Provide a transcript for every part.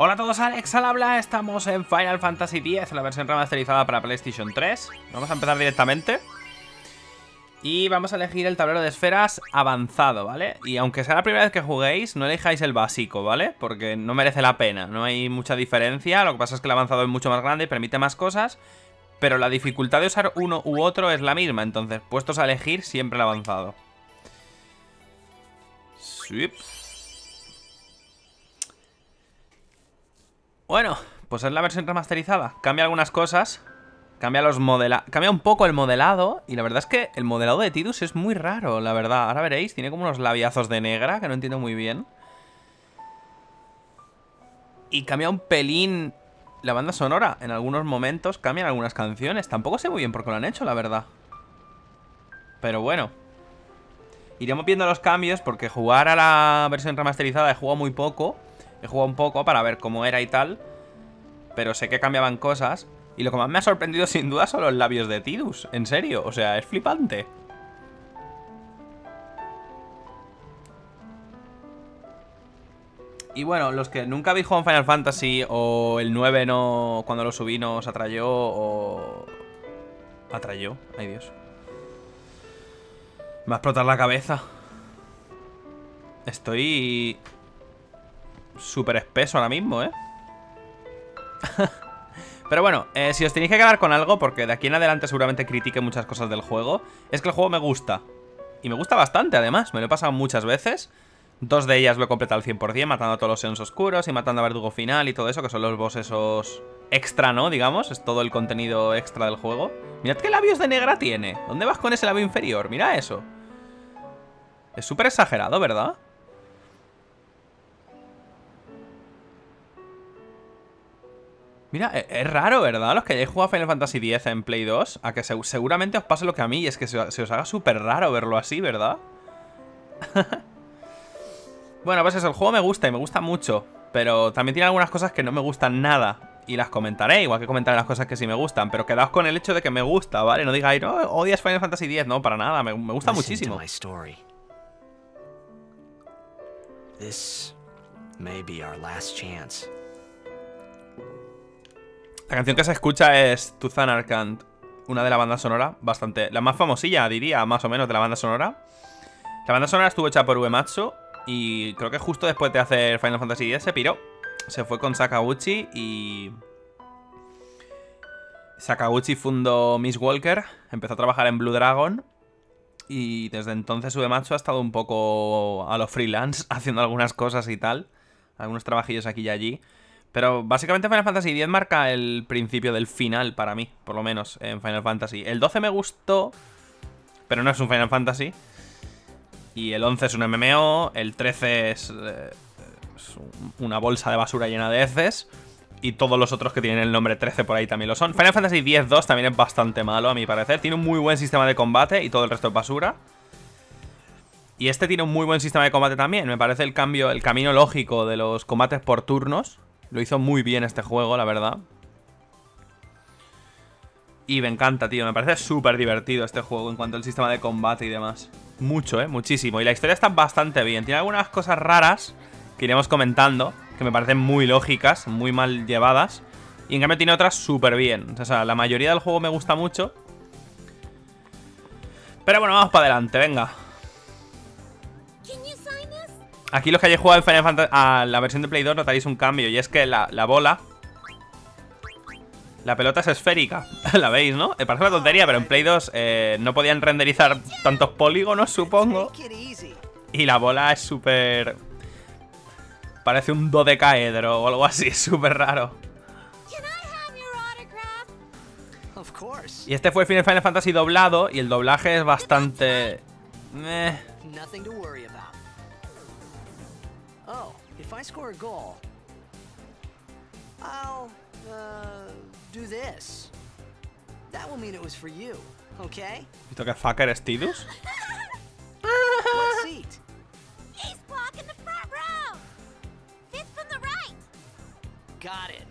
Hola a todos, Alex al habla, estamos en Final Fantasy X, la versión remasterizada para PlayStation 3 Vamos a empezar directamente. Y vamos a elegir el tablero de esferas avanzado, ¿vale? Y aunque sea la primera vez que juguéis, no elijáis el básico, ¿vale? Porque no merece la pena, no hay mucha diferencia. Lo que pasa es que el avanzado es mucho más grande y permite más cosas Pero la dificultad de usar uno u otro es la misma. Entonces, puestos a elegir, siempre el avanzado. Sweep Bueno, pues es la versión remasterizada. Cambia algunas cosas. Cambia los modela Cambia un poco el modelado. Y la verdad es que el modelado de Tidus es muy raro, la verdad. Ahora veréis, tiene como unos labiazos de negra que no entiendo muy bien. Y cambia un pelín la banda sonora. En algunos momentos cambian algunas canciones. Tampoco sé muy bien por qué lo han hecho, la verdad. Pero bueno. Iremos viendo los cambios porque jugar a la versión remasterizada he jugado muy poco. He jugado un poco para ver cómo era y tal. Pero sé que cambiaban cosas. Y lo que más me ha sorprendido sin duda son los labios de Tidus. En serio, o sea, es flipante. Y bueno, los que nunca habéis jugado en Final Fantasy o el 9 no cuando lo subí no os atrayó o... Atrayó, ay Dios. Me va a explotar la cabeza. Estoy súper espeso ahora mismo, ¿eh? Pero bueno, eh, si os tenéis que quedar con algo, porque de aquí en adelante seguramente critique muchas cosas del juego, es que el juego me gusta. Y me gusta bastante, además, me lo he pasado muchas veces. Dos de ellas lo he completado al 100%, matando a todos los seons oscuros y matando a Verdugo Final y todo eso, que son los bosses esos extra, ¿no? Digamos, es todo el contenido extra del juego. Mirad qué labios de negra tiene. ¿Dónde vas con ese labio inferior? Mira eso. Es súper exagerado, ¿verdad? Mira, e-, es raro, ¿verdad? Los que hayáis jugado Final Fantasy X en Play 2, a que seguramente os pase lo que a mí, y es que se, os haga súper raro verlo así, ¿verdad? bueno, pues eso, el juego me gusta y me gusta mucho, pero también tiene algunas cosas que no me gustan nada, y las comentaré, igual que comentaré las cosas que sí me gustan, pero quedaos con el hecho de que me gusta, ¿vale? No digáis, no, odias Final Fantasy X, no, para nada, me, me gusta muchísimo. This may be our last chance. La canción que se escucha es Tuzan Arkant, una de la banda sonora, bastante... La más famosilla, diría, más o menos, de la banda sonora. La banda sonora estuvo hecha por Uematsu y creo que justo después de hacer Final Fantasy X se piró. Se fue con Sakaguchi y... Sakaguchi fundó Miss Walker, empezó a trabajar en Blue Dragon y desde entonces Uematsu ha estado un poco a los freelance, haciendo algunas cosas y tal. Algunos trabajillos aquí y allí. Pero básicamente Final Fantasy X marca el principio del final para mí, por lo menos en Final Fantasy. El 12 me gustó, pero no es un Final Fantasy. Y el 11 es un MMO, el 13 es, eh, es una bolsa de basura llena de heces. Y todos los otros que tienen el nombre 13 por ahí también lo son. Final Fantasy X-2 también es bastante malo, a mi parecer. Tiene un muy buen sistema de combate y todo el resto es basura. Y este tiene un muy buen sistema de combate también. Me parece el cambio, el camino lógico de los combates por turnos. Lo hizo muy bien este juego, la verdad. Y me encanta, tío. Me parece súper divertido este juego en cuanto al sistema de combate y demás. Mucho, ¿eh? Muchísimo. Y la historia está bastante bien. Tiene algunas cosas raras que iremos comentando, que me parecen muy lógicas, muy mal llevadas. Y en cambio tiene otras súper bien. O sea, la mayoría del juego me gusta mucho. Pero bueno, vamos para adelante, venga. Aquí los que hayáis jugado en Final Fantasy a la versión de Play 2 notaréis un cambio y es que la, bola la pelota es esférica, la veis, ¿no? Eh, parece una tontería, pero en Play 2 eh, no podían renderizar tantos polígonos, supongo. Y la bola es súper... Parece un dodecaedro o algo así, súper raro. Y este fue el Final Fantasy doblado y el doblaje es bastante... Eh, I score a goal, I'll, uh, do this. That will mean it was for you, okay? ¿Visto que fucker es Tidus? what seat? He's blocking the front row. Fifth from the right. Got it.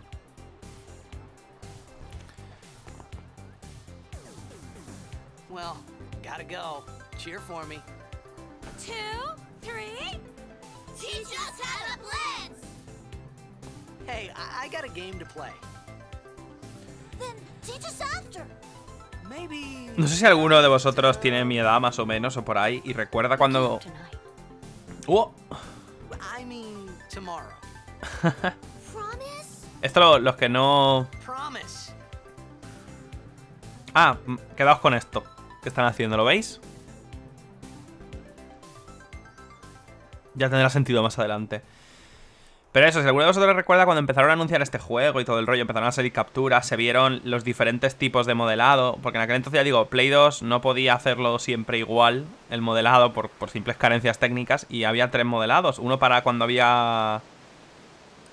Well, gotta go. Cheer for me. Two, three, Teach us how to blitz! Okay, I, I got a game to play. Then teach us after. Maybe. No sé si alguno de vosotros tiene mi edad más o menos o por ahí y recuerda cuando... ¡Uh! I mean, tomorrow. Promise? Esto lo- los que no... Promise. Ah, quedaos con esto. que están haciendo? ¿Lo veis? Ya tendrá sentido más adelante. Pero eso, si alguno de vosotros recuerda cuando empezaron a anunciar este juego y todo el rollo, empezaron a salir capturas, se vieron los diferentes tipos de modelado, porque en aquel entonces ya digo, Play 2 no podía hacerlo siempre igual, el modelado, por, por simples carencias técnicas, y había tres modelados. Uno para cuando había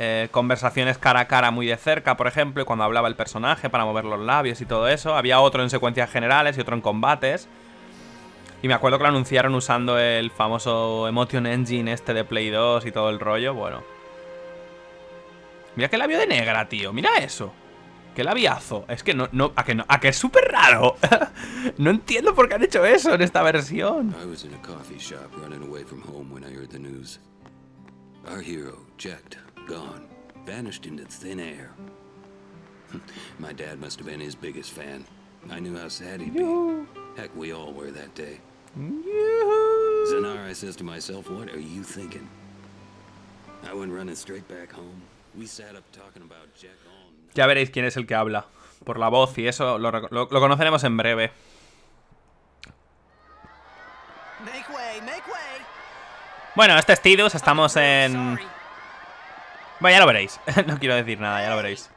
eh, conversaciones cara a cara muy de cerca, por ejemplo, y cuando hablaba el personaje para mover los labios y todo eso. Había otro en secuencias generales y otro en combates. Y me acuerdo que lo anunciaron usando el famoso Emotion Engine este de Play 2 y todo el rollo, bueno. Mira qué labio de negra, tío, mira eso. Qué labiazo. Es que no, no, a que no, a que es súper raro. no entiendo por qué han hecho eso en esta versión. I was in a coffee shop running away from home when I heard the news. Our hero, Jecht, gone, vanished into thin air. My dad must have been his biggest fan. I knew how sad he'd be. Heck, we all were that day. Zanar, I says to myself, what are you thinking? I went running straight back home. We sat up talking about Jack all night. Ya veréis quién es el que habla. Por la voz y eso lo, rec- lo- lo conoceremos en breve. Make way, make way. Bueno, este es Tidus, estamos en... Bueno, ya lo veréis. no quiero decir nada, ya lo veréis.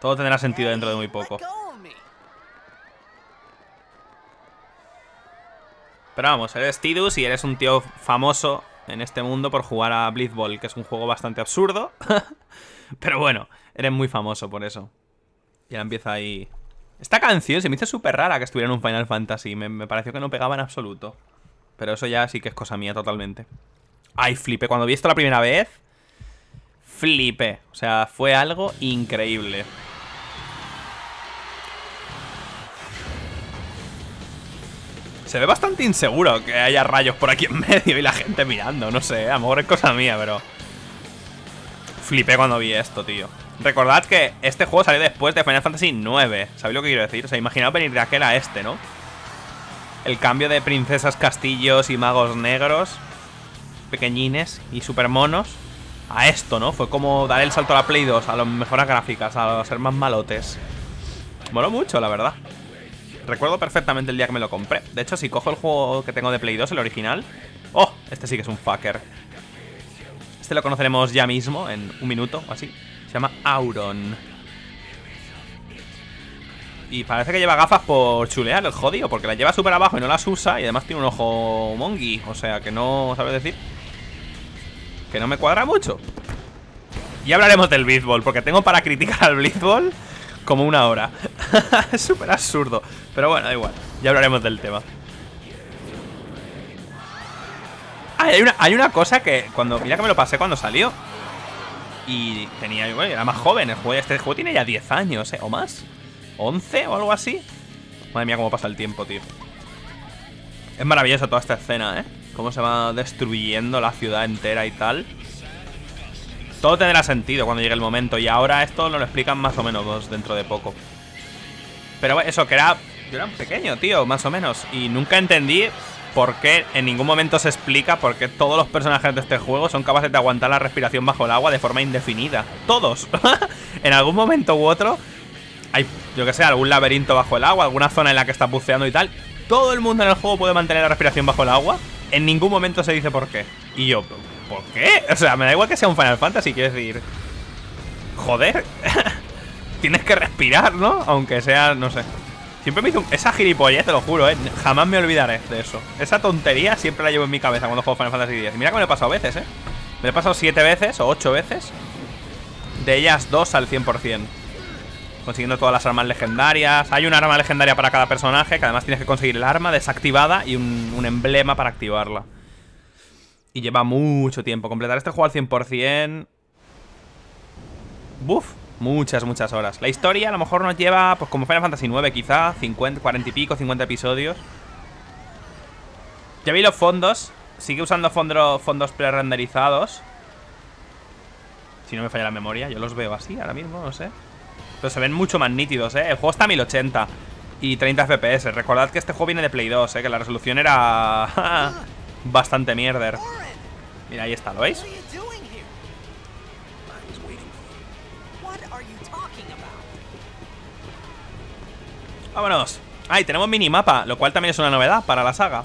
Todo tendrá sentido dentro de muy poco. let go of me. Pero vamos, eres Tidus y eres un tío famoso en este mundo por jugar a Blitzball, que es un juego bastante absurdo. Pero bueno, eres muy famoso por eso. Y ahora empieza ahí... Esta canción se me hizo súper rara que estuviera en un Final Fantasy. Me, me pareció que no pegaba en absoluto. Pero eso ya sí que es cosa mía totalmente. Ay, flipé. Cuando vi esto la primera vez... Flipé. O sea, fue algo increíble. Se ve bastante inseguro que haya rayos por aquí en medio y la gente mirando. No sé, a lo mejor es cosa mía, pero... Flipé cuando vi esto, tío. Recordad que este juego salió después de Final Fantasy IX. ¿Sabéis lo que quiero decir? O sea, imaginaos venir de aquel a este, ¿no? El cambio de princesas, castillos y magos negros, pequeñines y super monos, a esto, ¿no? Fue como dar el salto a la Play 2, a las mejoras gráficas, a ser más malotes. Moló mucho, la verdad. Recuerdo perfectamente el día que me lo compré. De hecho, si cojo el juego que tengo de Play 2, el original... ¡Oh! Este sí que es un fucker. Este lo conoceremos ya mismo, en un minuto o así. Se llama Auron. Y parece que lleva gafas por chulear el jodido, porque las lleva súper abajo y no las usa. Y además tiene un ojo mongi. O sea, que no... ¿Sabes decir? Que no me cuadra mucho. Y hablaremos del Blitzball, porque tengo para criticar al Blitzball como una hora. es súper absurdo. Pero bueno, da igual. Ya hablaremos del tema. Ah, hay una, hay una cosa que cuando. Mira que me lo pasé cuando salió. Y tenía. Bueno, era más joven. El juego, este juego tiene ya 10 años, ¿eh? O más. 11 o algo así. Madre mía, cómo pasa el tiempo, tío. Es maravillosa toda esta escena, ¿eh? Cómo se va destruyendo la ciudad entera y tal. Todo tendrá sentido cuando llegue el momento. Y ahora esto lo explican más o menos dentro de poco. Pero eso, que era. Yo era un pequeño, tío, más o menos. Y nunca entendí por qué en ningún momento se explica por qué todos los personajes de este juego son capaces de aguantar la respiración bajo el agua de forma indefinida. Todos. en algún momento u otro. Hay, yo que sé, algún laberinto bajo el agua, alguna zona en la que estás buceando y tal. Todo el mundo en el juego puede mantener la respiración bajo el agua. En ningún momento se dice por qué. Y yo, ¿por qué? O sea, me da igual que sea un Final Fantasy, quiero decir. Joder. Tienes que respirar, ¿no? Aunque sea, no sé. Siempre me hizo esa gilipollez, te lo juro, ¿eh? Jamás me olvidaré de eso. Esa tontería siempre la llevo en mi cabeza cuando juego Final Fantasy X. Y mira que me lo he pasado veces, ¿eh? Me lo he pasado siete veces o ocho veces. De ellas dos al 100%. Consiguiendo todas las armas legendarias. Hay un arma legendaria para cada personaje, que además tienes que conseguir el arma desactivada y un, un emblema para activarla. Y lleva mucho tiempo. Completar este juego al 100%... Buf, muchas, muchas horas. La historia a lo mejor nos lleva, pues como Final Fantasy IX quizá, 50, 40 y pico, 50 episodios. Ya vi los fondos. Sigue usando fondo- fondos pre-renderizados. Si no me falla la memoria, yo los veo así ahora mismo, no sé. Pero se ven mucho más nítidos, ¿eh? El juego está a 1080 y 30 FPS. Recordad que este juego viene de Play 2, ¿eh? Que la resolución era bastante mierder. Mira, ahí está, ¿lo veis? ¡Vámonos! ¡Ay, tenemos minimapa! Lo cual también es una novedad para la saga.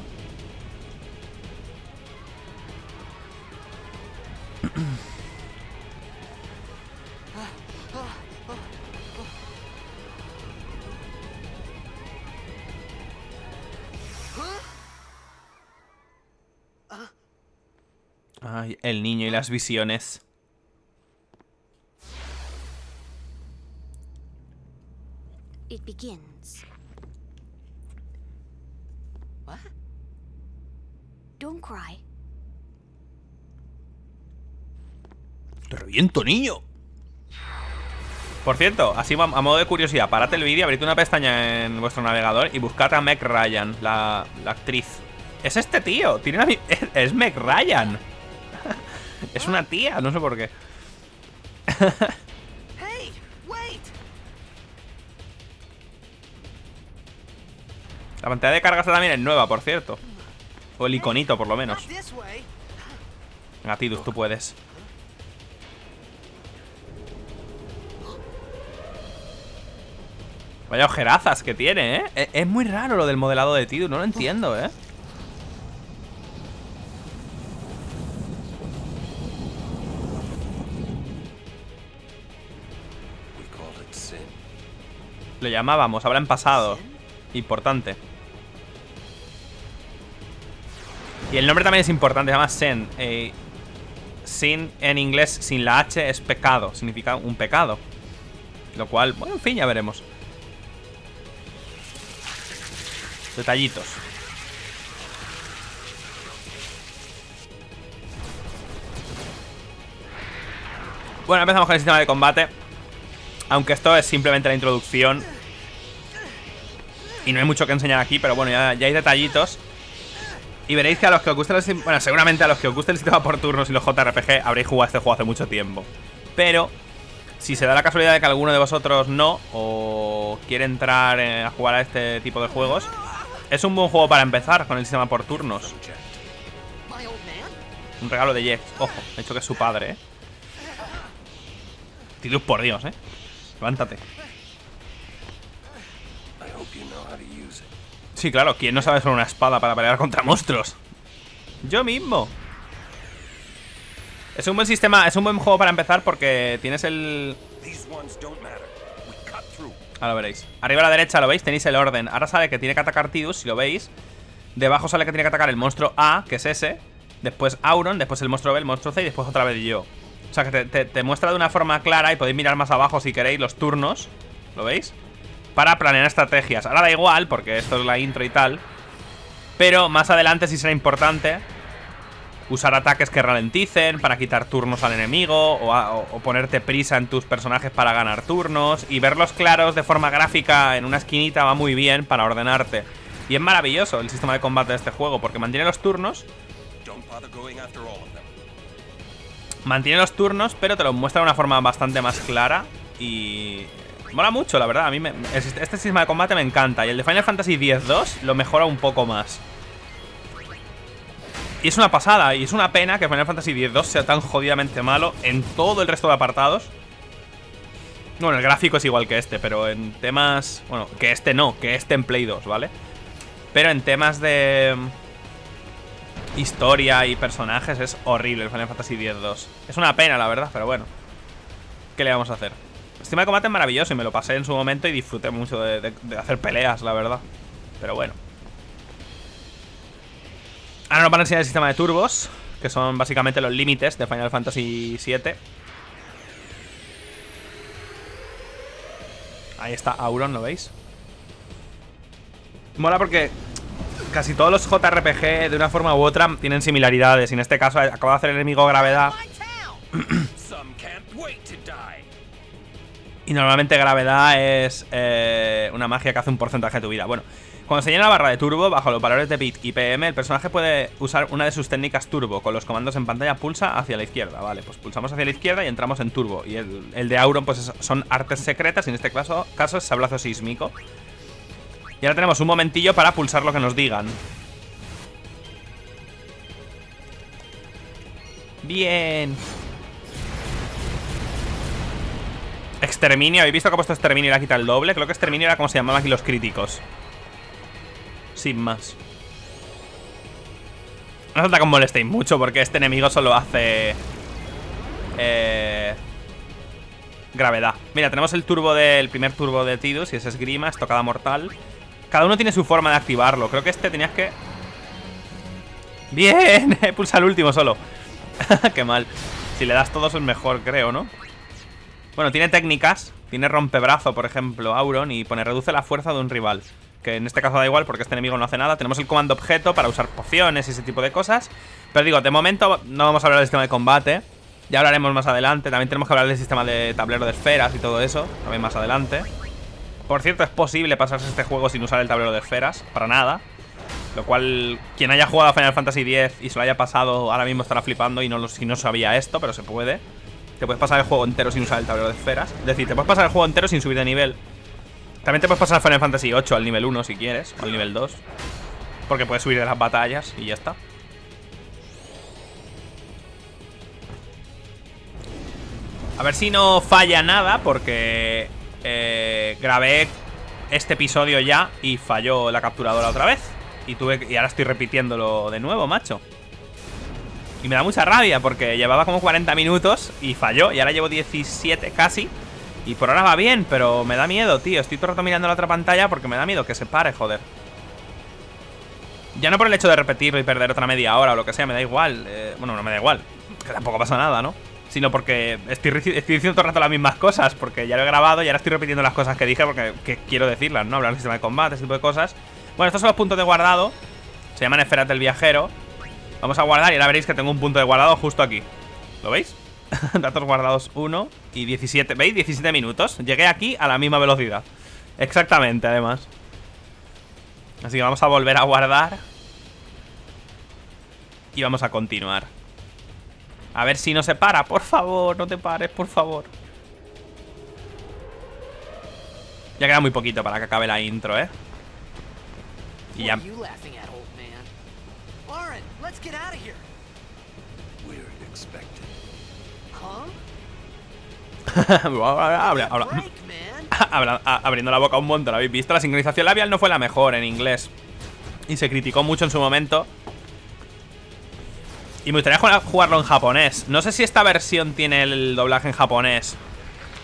Ay, el niño y las visiones. It begins. What? Don't cry. ¡Te reviento, niño! Por cierto, así a a modo de curiosidad, parad el vídeo, abrid una pestaña en vuestro navegador y buscad a Meg Ryan, la, la actriz. Es este tío, tiene la es, es Meg Ryan. es una tía, no sé por qué. Hey, wait! La pantalla de carga también es nueva, por cierto. O el iconito, por lo menos. Tidus, tú puedes. Vaya ojerazas que tiene, ¿eh? Es, es muy raro lo del modelado de Tidus, no lo entiendo, ¿eh? Lo llamábamos, habla en pasado. Importante. Y el nombre también es importante, se llama Sen. Eh, sin en inglés, sin la H, es pecado. Significa un pecado. Lo cual, bueno, en fin, ya veremos. Detallitos. Bueno, empezamos con el sistema de combate. Aunque esto es simplemente la introducción. Y no hay mucho que enseñar aquí, pero bueno, ya hay detallitos. Y veréis que a los que os guste el Bueno, seguramente a los que os guste el sistema por turnos y los JRPG habréis jugado este juego hace mucho tiempo. Pero, si se da la casualidad de que alguno de vosotros no, o quiere entrar eh, a jugar a este tipo de juegos, es un buen juego para empezar con el sistema por turnos. Un regalo de Jeff. Ojo, he dicho que es su padre, eh. Tidus, por Dios, eh. Levántate. Sí, claro, ¿quién no sabe usar una espada para pelear contra monstruos? Yo mismo. Es un buen sistema, es un buen juego para empezar porque tienes el... Ahora lo veréis. Arriba a la derecha, ¿lo veis? Tenéis el orden. Ahora sale que tiene que atacar Tidus, si lo veis. Debajo sale que tiene que atacar el monstruo A, que es ese. Después Auron, después el monstruo B, el monstruo C y después otra vez yo. O sea que te- te muestra de una forma clara y podéis mirar más abajo si queréis los turnos. ¿Lo veis? Para planear estrategias. Ahora da igual, porque esto es la intro y tal. Pero más adelante sí será importante usar ataques que ralenticen para quitar turnos al enemigo o, ponerte prisa en tus personajes para ganar turnos y verlos claros de forma gráfica en una esquinita va muy bien para ordenarte. Y es maravilloso el sistema de combate de este juego porque mantiene los turnos, mantiene los turnos, pero te los muestra de una forma bastante más clara y mola mucho, la verdad. A mí me- este sistema de combate me encanta y el de Final Fantasy X-2 lo mejora un poco más. Y es una pasada, y es una pena que Final Fantasy X-2 sea tan jodidamente malo en todo el resto de apartados. Bueno, el gráfico es igual que este, pero en temas... Bueno, que este no, que este en Play 2, ¿vale? Pero en temas de... mm, Historia y personajes es horrible el Final Fantasy X-2. Es una pena, la verdad, pero bueno. ¿Qué le vamos a hacer? Sistema de combate es maravilloso y me lo pasé en su momento y disfruté mucho de hacer peleas, la verdad. Pero bueno. Ahora nos van a enseñar el sistema de turbos, que son básicamente los límites de Final Fantasy VII. Ahí está Auron, ¿lo veis? Mola porque casi todos los JRPG, de una forma u otra, tienen similaridades. Y en este caso, acabo de hacer el enemigo gravedad. Y normalmente gravedad es eh, una magia que hace un porcentaje de tu vida. Bueno, Cuando se llena la barra de turbo, bajo los valores de bit y PM, el personaje puede usar una de sus técnicas turbo. Con los comandos en pantalla pulsa hacia la izquierda, vale, pues pulsamos hacia la izquierda y entramos en turbo. Y el, de Auron, pues es- son artes secretas, y en este caso, caso es sablazo sísmico. Y ahora tenemos un momentillo para pulsar lo que nos digan. Bien. Exterminio, ¿habéis visto que ha puesto exterminio y le ha quitado el doble? Creo que exterminio era como se llamaban aquí los críticos. Sin más. No falta que os molestéis mucho porque este enemigo solo hace... Eh... Gravedad. Mira, tenemos el turbo del primer turbo de Tidus y es esgrima, estocada mortal. Cada uno tiene su forma de activarlo. Creo que este tenías que... ¡Bien! Pulsa el último solo. Qué mal. Si le das todos es mejor, creo, ¿no? Bueno, tiene técnicas. Tiene rompebrazo, por ejemplo, Auron, y pone reduce la fuerza de un rival. Que en este caso da igual porque este enemigo no hace nada. Tenemos el comando objeto para usar pociones y ese tipo de cosas. Pero digo, de momento no vamos a hablar del sistema de combate. Ya hablaremos más adelante. También tenemos que hablar del sistema de tablero de esferas y todo eso. También más adelante. Por cierto, es posible pasarse este juego sin usar el tablero de esferas. Para nada. Lo cual, quien haya jugado a Final Fantasy X y se lo haya pasado, ahora mismo estará flipando y no, lo- si no sabía esto, pero se puede. Te puedes pasar el juego entero sin usar el tablero de esferas. Es decir, te puedes pasar el juego entero sin subir de nivel. También te puedes pasar Final Fantasy 8 al nivel 1 si quieres, o al nivel 2. Porque puedes subir de las batallas y ya está. A ver si no falla nada, porque eh, grabé este episodio ya y falló la capturadora otra vez. Y tuve y ahora estoy repitiéndolo de nuevo, macho. Y me da mucha rabia porque llevaba como 40 minutos y falló. Y ahora llevo 17 casi. Y por ahora va bien, pero me da miedo, tío. Estoy todo el rato mirando la otra pantalla porque me da miedo que se pare, joder. Ya no por el hecho de repetirlo y perder otra media hora o lo que sea, me da igual. eh, bueno, no me da igual. Que tampoco pasa nada, ¿no? Sino porque estoy, diciendo todo el rato las mismas cosas. Porque ya lo he grabado y ahora estoy repitiendo las cosas que dije porque que quiero decirlas, ¿no? Hablar del sistema de combate, ese tipo de cosas. Bueno, estos son los puntos de guardado. Se llaman esferas del viajero. Vamos a guardar y ahora veréis que tengo un punto de guardado justo aquí. ¿Lo veis? Datos guardados 1 y 17. ¿Veis? 17 minutos. Llegué aquí a la misma velocidad. Exactamente, además. Así que vamos a volver a guardar. Y vamos a continuar. A ver si no se para. Por favor, no te pares, por favor. Ya queda muy poquito para que acabe la intro, ¿eh? Y ya... let's get out of here. We're expected. Huh? habla, habla, habla. abriendo la boca un montón, ¿lo habéis visto? La sincronización labial no fue la mejor en inglés. Y se criticó mucho en su momento. Y me gustaría jugar- jugarlo en japonés. No sé si esta versión tiene el doblaje en japonés.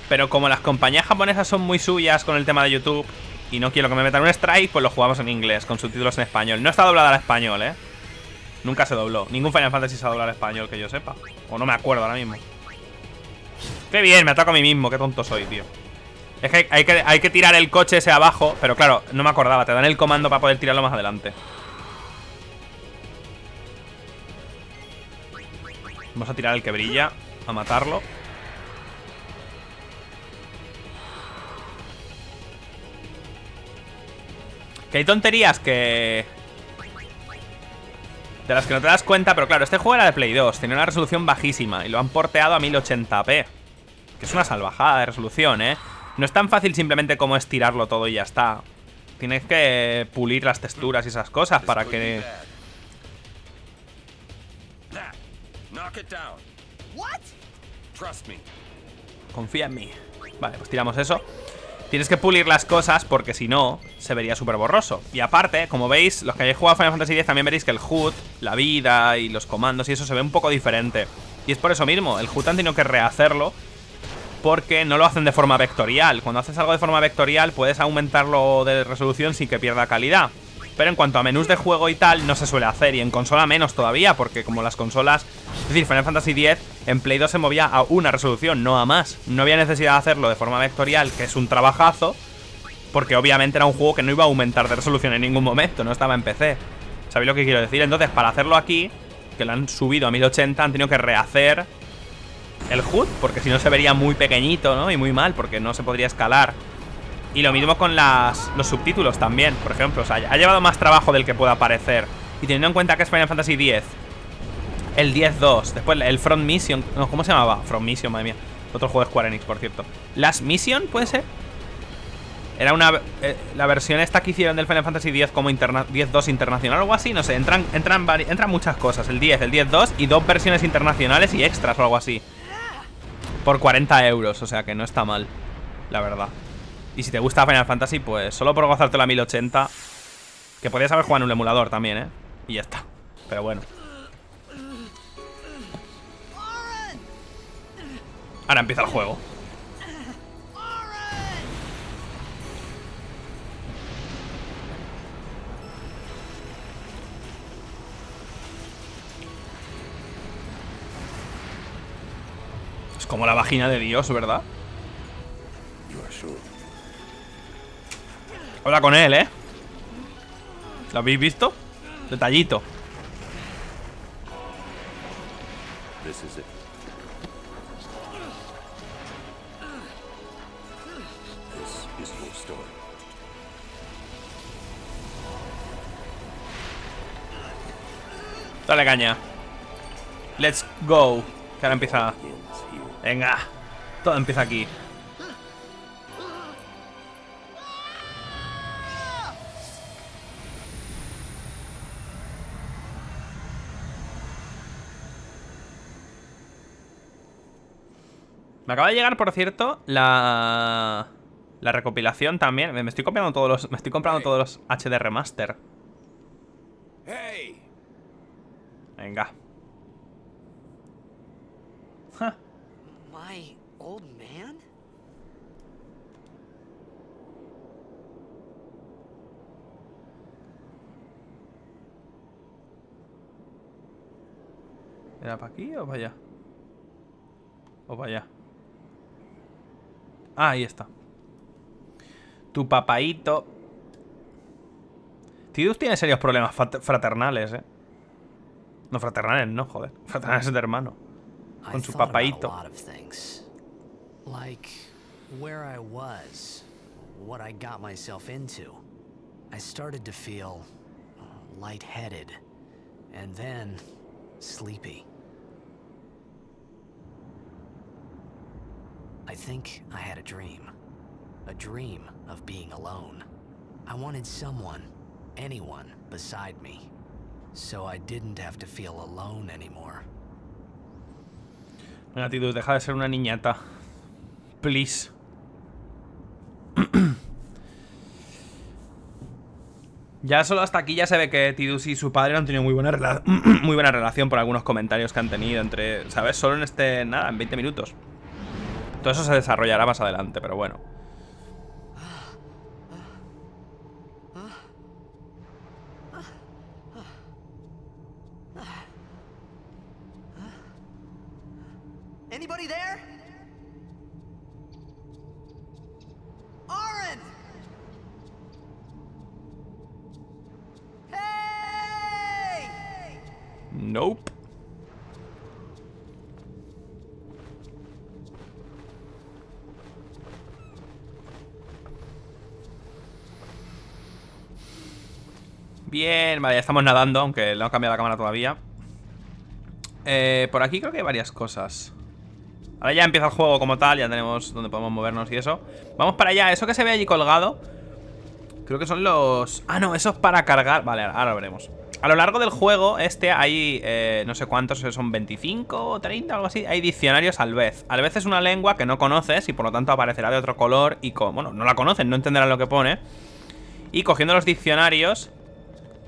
Pero como las compañías japonesas son muy suyas con el tema de YouTube y no quiero que me metan un strike, pues lo jugamos en inglés, con subtítulos en español. No está doblada al español, ¿eh? Nunca se dobló. Ningún Final Fantasy se ha doblado al español que yo sepa. O no me acuerdo ahora mismo. Qué bien, me ataco a mí mismo. Qué tonto soy, tío. Es que hay, que hay que tirar el coche ese abajo. Pero claro, no me acordaba. Te dan el comando para poder tirarlo más adelante. Vamos a tirar el que brilla. A matarlo. Que hay tonterías que... De las que no te das cuenta, pero claro, este juego era de Play 2, tenía una resolución bajísima y lo han porteado a 1080p. Que es una salvajada de resolución, ¿eh? No es tan fácil simplemente como estirarlo todo y ya está. Tienes que pulir las texturas y esas cosas para que... Confía en mí. Vale, pues tiramos eso. Tienes que pulir las cosas porque si no, se vería súper borroso. Y aparte, como veis, los que hayáis jugado Final Fantasy X también veréis que el HUD, la vida y los comandos y eso se ve un poco diferente. Y es por eso mismo, el HUD han tenido que rehacerlo porque no lo hacen de forma vectorial. Cuando haces algo de forma vectorial puedes aumentarlo de resolución sin que pierda calidad. Pero en cuanto a menús de juego y tal, no se suele hacer. Y en consola menos todavía, porque como las consolas... Es decir, Final Fantasy X en Play 2 se movía a una resolución, no a más. No había necesidad de hacerlo de forma vectorial, que es un trabajazo. Porque obviamente era un juego que no iba a aumentar de resolución en ningún momento, no estaba en PC. ¿Sabéis lo que quiero decir? Entonces, para hacerlo aquí, que lo han subido a 1080, han tenido que rehacer el HUD, porque si no se vería muy pequeñito, ¿no? Y muy mal, porque no se podría escalar. Y lo mismo con los subtítulos también, por ejemplo. O ha llevado más trabajo del que pueda parecer. Y teniendo en cuenta que es Final Fantasy X, el 10-2, después el Front Mission. ¿cómo se llamaba? Front Mission, madre mía. Otro juego de Square Enix, por cierto. ¿Last Mission, puede ser? Era una. eh, la versión esta que hicieron del Final Fantasy X como interna 10-2 internacional o algo así. No sé, entran, entran, entran muchas cosas. El 10, el 10-2 y dos versiones internacionales y extras o algo así. Por 40 euros, o sea que no está mal, la verdad. Y si te gusta Final Fantasy, pues solo por gozarte la 1080. Que podrías haber jugado en un emulador también, ¿eh? Y ya está. Pero bueno. Ahora empieza el juego. Es como la vagina de Dios, ¿verdad? Habla con él, ¿eh? ¿Lo habéis visto? Detallito. Dale caña. Let's go. Que ahora empieza. Venga. Todo empieza aquí. Me acaba de llegar, por cierto, la la recopilación también. Me estoy comprando todos los me estoy comprando todos los HD remaster. Hey! Venga. Ja. My old man? ¿Era para aquí o para allá? O para allá. Ah, ahí está. Tu papaito. Tidus tiene serios problemas frat- fraternales, eh. No fraternales, no, joder. Fraternales de hermano. Con su papaito. Like where I was, what I got myself into. I started to feel uh, lightheaded and then sleepy. I think I had a dream. A dream of being alone. I wanted someone, anyone, beside me. So I didn't have to feel alone anymore. Venga, Tidus, deja de ser una niñata. Please. Ya solo hasta aquí ya se ve que Tidus y su padre han tenido muy buena, muy buena relación por algunos comentarios que han tenido entre, ¿sabes? Solo en este, nada, en 20 minutos. Todo eso se desarrollará más adelante, pero bueno. Nope. Vale, ya estamos nadando, aunque no he cambiado la cámara todavía. Eh, por aquí creo que hay varias cosas. Ahora ya empieza el juego como tal, ya tenemos donde podemos movernos y eso. Vamos para allá, eso que se ve allí colgado. Creo que son los... Ah, no, eso es para cargar. Vale, ahora lo veremos. A lo largo del juego, este hay, eh, no sé cuántos, son 25 o 30 algo así. Hay diccionarios al vez. Al vez es una lengua que no conoces y por lo tanto aparecerá de otro color y como, bueno, no la conocen, no entenderán lo que pone. Y cogiendo los diccionarios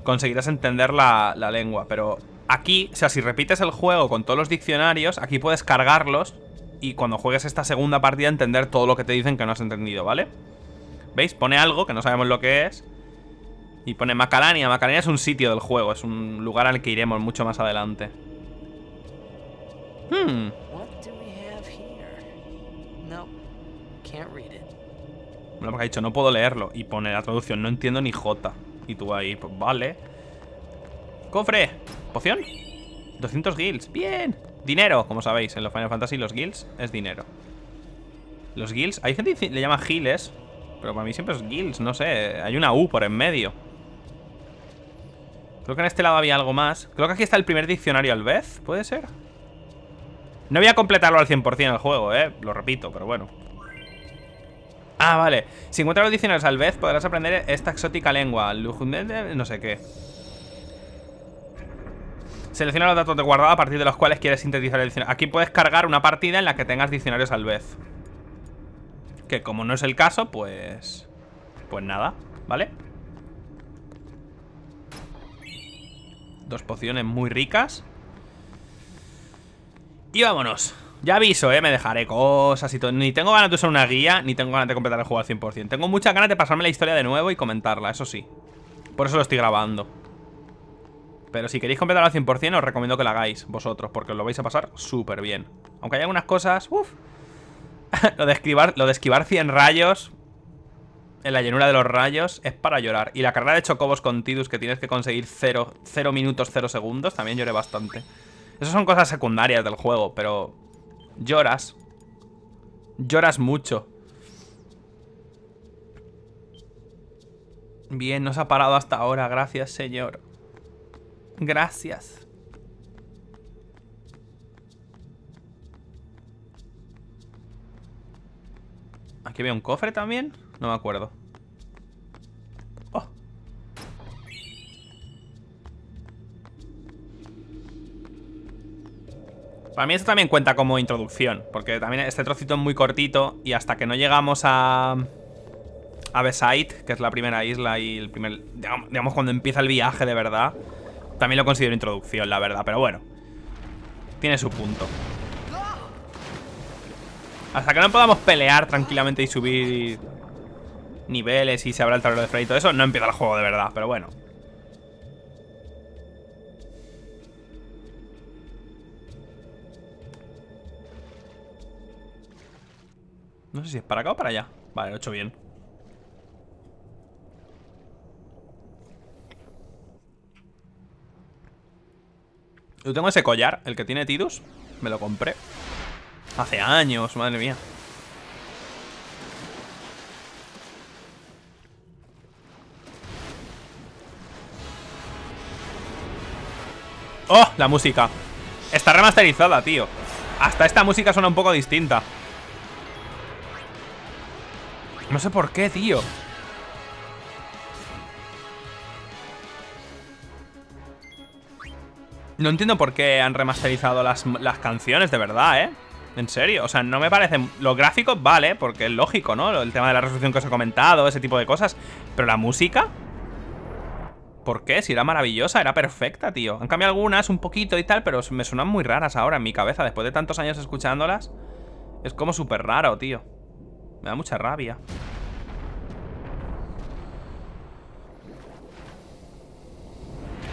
conseguirás entender la, la lengua. Pero aquí, o sea, si repites el juego con todos los diccionarios, aquí puedes cargarlos y cuando juegues esta segunda partida entender todo lo que te dicen que no has entendido, ¿vale? ¿Veis? Pone algo que no sabemos lo que es. Y pone Macalania. Macalania es un sitio del juego, es un lugar al que iremos mucho más adelante. Hmm. Bueno, porque ha dicho, no puedo leerlo. Y pone la traducción, no entiendo ni J. Y tú ahí, pues vale. ¡Cofre! ¿Poción? 200 guilds. ¡Bien! Dinero, como sabéis, en los Final Fantasy los guilds es dinero. Los guilds, hay gente que le llama giles. Pero para mí siempre es Guilds, no sé. Hay una U por en medio. Creo que en este lado había algo más. Creo que aquí está el primer diccionario al vez. ¿Puede ser? No voy a completarlo al 100% el juego, eh. Lo repito, pero bueno. Ah, vale. Si encuentras los diccionarios al vez, podrás aprender esta exótica lengua. No sé qué. Selecciona los datos de guardado a partir de los cuales quieres sintetizar el diccionario. Aquí puedes cargar una partida en la que tengas diccionarios al vez. Que como no es el caso, pues... Pues nada, ¿vale? Dos pociones muy ricas. Y vámonos. Ya aviso, ¿eh? Me dejaré cosas y todo. Ni tengo ganas de usar una guía, ni tengo ganas de completar el juego al 100%. Tengo muchas ganas de pasarme la historia de nuevo y comentarla, eso sí. Por eso lo estoy grabando. Pero si queréis completarlo al 100% os recomiendo que lo hagáis vosotros, porque os lo vais a pasar súper bien. Aunque hay algunas cosas... Uf, lo, de esquivar, lo de esquivar 100 rayos en la llenura de los rayos es para llorar. Y la carrera de chocobos con Tidus que tienes que conseguir 0, 0 minutos 0 segundos, también lloré bastante. Esas son cosas secundarias del juego, pero lloras. Lloras mucho. Bien, nos ha parado hasta ahora, gracias señor. Gracias. Aquí veo un cofre también. No me acuerdo. Para mí esto también cuenta como introducción. Porque también este trocito es muy cortito. Y hasta que no llegamos a... A que es la primera isla y el primer... Digamos, cuando empieza el viaje de verdad. También lo considero introducción, la verdad. Pero bueno. Tiene su punto. Hasta que no podamos pelear tranquilamente y subir niveles y se abra el tablero de Frey y todo eso, no empieza el juego de verdad, pero bueno. No sé si es para acá o para allá. Vale, lo he hecho bien. Yo tengo ese collar, el que tiene Tidus. Me lo compré. Hace años, madre mía. ¡Oh! La música. Está remasterizada, tío. Hasta esta música suena un poco distinta. No sé por qué, tío. No entiendo por qué han remasterizado las, las canciones, de verdad, ¿eh? En serio, o sea, no me parece... Los gráficos, vale, porque es lógico, ¿no? El tema de la resolución que os he comentado, ese tipo de cosas Pero la música... ¿Por qué? Si era maravillosa, era perfecta, tío Han cambiado algunas un poquito y tal, pero me suenan muy raras ahora en mi cabeza Después de tantos años escuchándolas Es como súper raro, tío Me da mucha rabia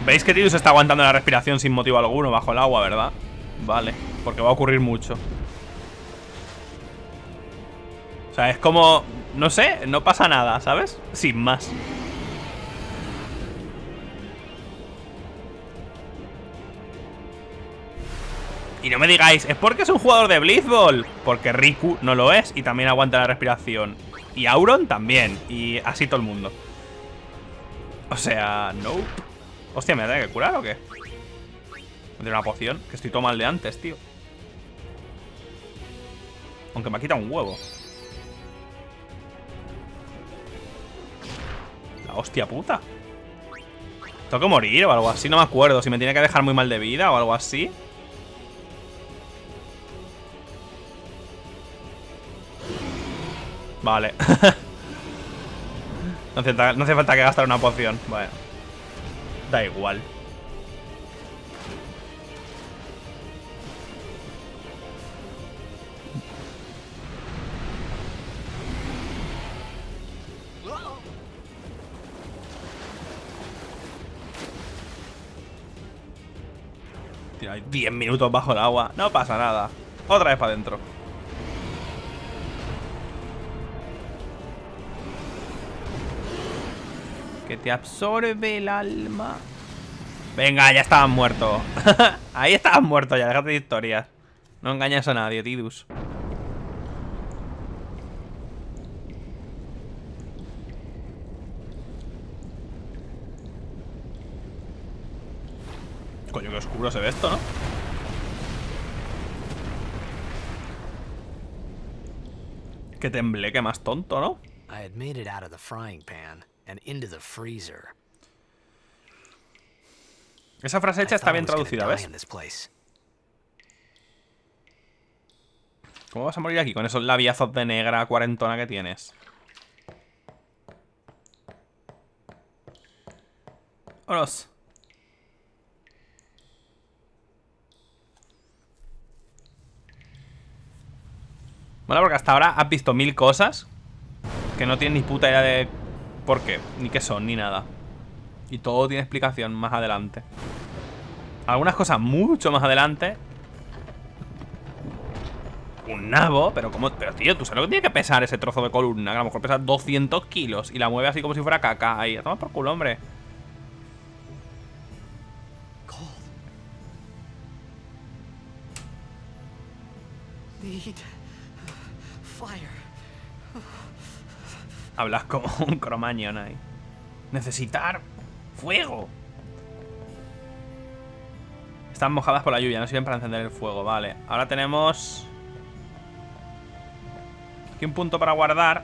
Veis que Tidus está aguantando la respiración sin motivo alguno bajo el agua, ¿verdad? Vale, porque va a ocurrir mucho O sea, es como... No sé, no pasa nada, ¿sabes? Sin más Y no me digáis, ¿es porque es un jugador de Blitzball? Porque Riku no lo es y también aguanta la respiración. Y Auron también Y así todo el mundo. O sea, no Hostia, ¿me da que curar o qué? De una poción, que estoy todo mal de antes, tío. Aunque me ha quitado un huevo. La hostia puta. Tengo que morir o algo así, no me acuerdo Si me tiene que dejar muy mal de vida o algo así Vale. No, hace, falta que gastar una poción. Bueno Da igual. Tira 10 minutos bajo el agua. No pasa nada. Otra vez para adentro te absorbe el alma. Venga, ya estabas muerto. Ahí estabas muerto ya, déjate de historias. No engañas a nadie, Tidus. Coño, qué oscuro se ve esto, ¿no? Que temblé, que más tonto, ¿no? I had made it out of the frying pan and into the freezer. Esa frase hecha está bien traducida, ¿ves? ¿Cómo vas a morir aquí con esos labiazos de negra cuarentona que tienes? Vámonos. Bueno, porque hasta ahora has visto mil cosas que no tienes ni puta idea de por qué, ni qué son, ni nada. Y todo tiene explicación más adelante. Algunas cosas mucho más adelante un nabo, pero como... Pero tío, ¿tú sabes lo que tiene que pesar ese trozo de columna? Que a lo mejor pesa 200 kilos y la mueve así como si fuera caca. Ahí, a tomar por culo, hombre. Hablas como un cromañón ahí. Necesitar fuego. Están mojadas por la lluvia, no sirven para encender el fuego, vale. Ahora tenemos... Aquí un punto para guardar.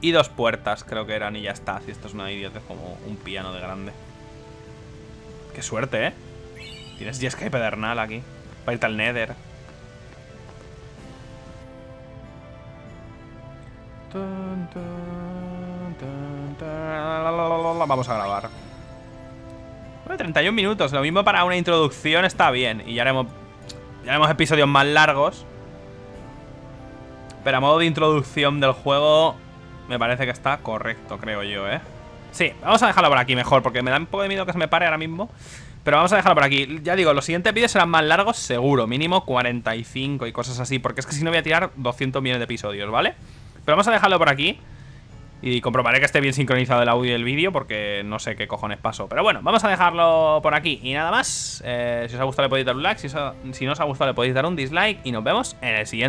Y dos puertas, creo que eran, y ya está. Si esto es una idiota, es como un piano de grande. Qué suerte, ¿eh? Tienes Jeskai pedernal aquí. Para irte al Nether. Vamos a grabar. Bueno, 31 minutos. Lo mismo para una introducción está bien. Y ya haremos, ya haremos episodios más largos. Pero a modo de introducción del juego, me parece que está correcto, creo yo, ¿eh? Sí, vamos a dejarlo por aquí mejor, porque me da un poco de miedo que se me pare ahora mismo. Pero vamos a dejarlo por aquí. Ya digo, los siguientes vídeos serán más largos, seguro. Mínimo 45 y cosas así, porque es que si no voy a tirar 200 millones de episodios, ¿vale? Pero vamos a dejarlo por aquí. Y comprobaré que esté bien sincronizado el audio y el vídeo porque no sé qué cojones pasó. Pero bueno, vamos a dejarlo por aquí. Y nada más. Eh, si os ha gustado le podéis dar un like. Si, no os ha gustado le podéis dar un dislike. Y nos vemos en el siguiente